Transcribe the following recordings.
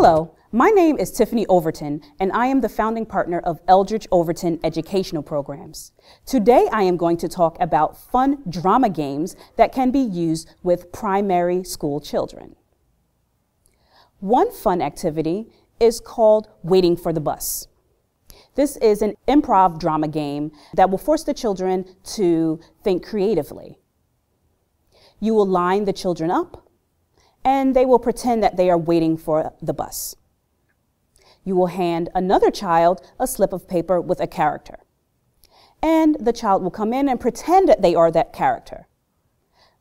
Hello, my name is Tiffany Overton, and I am the founding partner of Eldridge Overton Educational Programs. Today, I am going to talk about fun drama games that can be used with primary school children. One fun activity is called Waiting for the Bus. This is an improv drama game that will force the children to think creatively. You will line the children up, and they will pretend that they are waiting for the bus. You will hand another child a slip of paper with a character. And the child will come in and pretend that they are that character.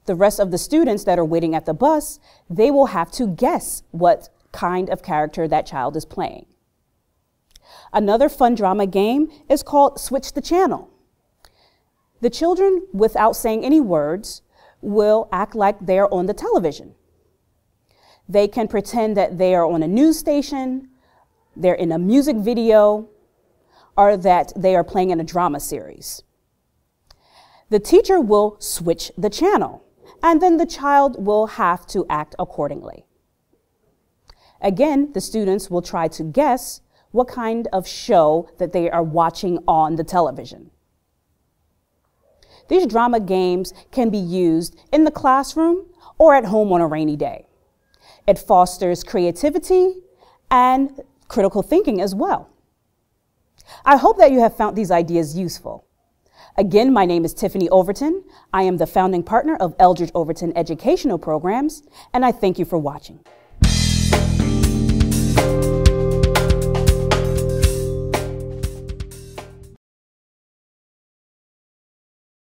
The rest of the students that are waiting at the bus, they will have to guess what kind of character that child is playing. Another fun drama game is called Switch the Channel. The children, without saying any words, will act like they're on the television. They can pretend that they are on a news station, they're in a music video, or that they are playing in a drama series. The teacher will switch the channel, and then the child will have to act accordingly. Again, the students will try to guess what kind of show that they are watching on the television. These drama games can be used in the classroom or at home on a rainy day. It fosters creativity and critical thinking as well. I hope that you have found these ideas useful. Again, my name is Tiffany Overton. I am the founding partner of Eldridge Overton Educational Programs, and I thank you for watching.